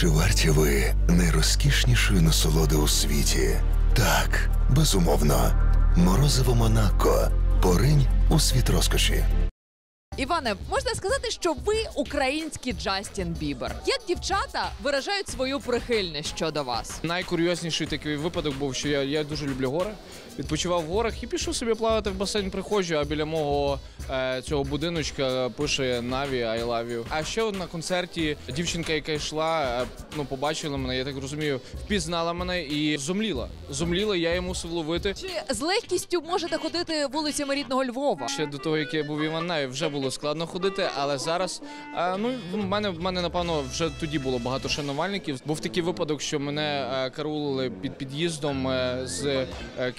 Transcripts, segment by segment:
Чи варті ви найрозкішнішої насолоди у світі? Так, безумовно. Морозиво Монако. Поринь у світ розкоші. Іване, можна сказати, що ви український Джастін Бібер. Як дівчата виражають свою прихильність щодо вас? Найкурйозніший такий випадок був, що я, я дуже люблю гори. Відпочивав в горах і пішов собі плавати в басейн приходжу, а біля мого е, цього будиночка пише Наві I love you. А ще на концерті дівчинка, яка йшла, е, ну побачила мене, я так розумію, впізнала мене і зумліла. Зумліла, я її мусив ловити. Чи з легкістю можете ходити вулицями рідного Львова? Ще до того, як я був в Іван-Наві, вже було складно ходити, але зараз е, ну в мене в мене напевно вже тоді було багато шанувальників. Був такий випадок, що мене е, караулили під під'їздом е, з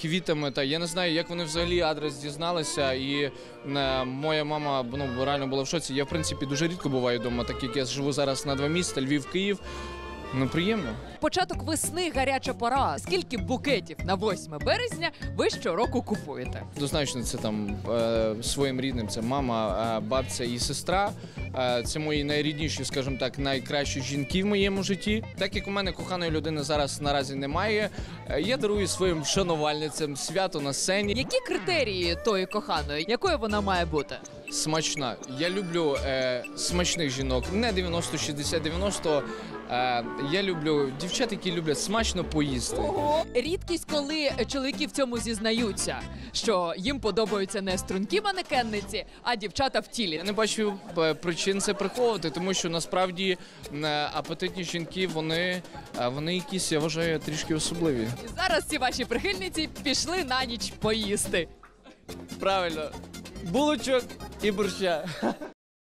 квітами. Та я не знаю, як вони взагалі адрес дізналися. І моя мама ну реально була в шоці. Я в принципі дуже рідко буваю вдома, так як я живу зараз на два міста: Львів, Київ. Ну приємно. Початок весни гаряча пора. Скільки букетів на 8 березня ви щороку купуєте? Однозначно, це там е, своїм рідним. Це мама, е, бабця і сестра. Е, це мої найрідніші, скажімо так, найкращі жінки в моєму житті. Так як у мене коханої людини зараз наразі немає, е, я дарую своїм шанувальницям свято на сцені. Які критерії тої коханої, якою вона має бути? Смачна. Я люблю е, смачних жінок. Не 90, 60, 90. Е, я люблю дівчат, які люблять смачно поїсти. Рідкість, коли чоловіки в цьому зізнаються, що їм подобаються не стрункі манекенниці, а дівчата в тілі. Я не бачу е, причин це приховувати, тому що насправді е, апетитні жінки вони, е, вони якісь, я вважаю, трішки особливі. І зараз ці ваші прихильниці пішли на ніч поїсти. Правильно, булочок і борща.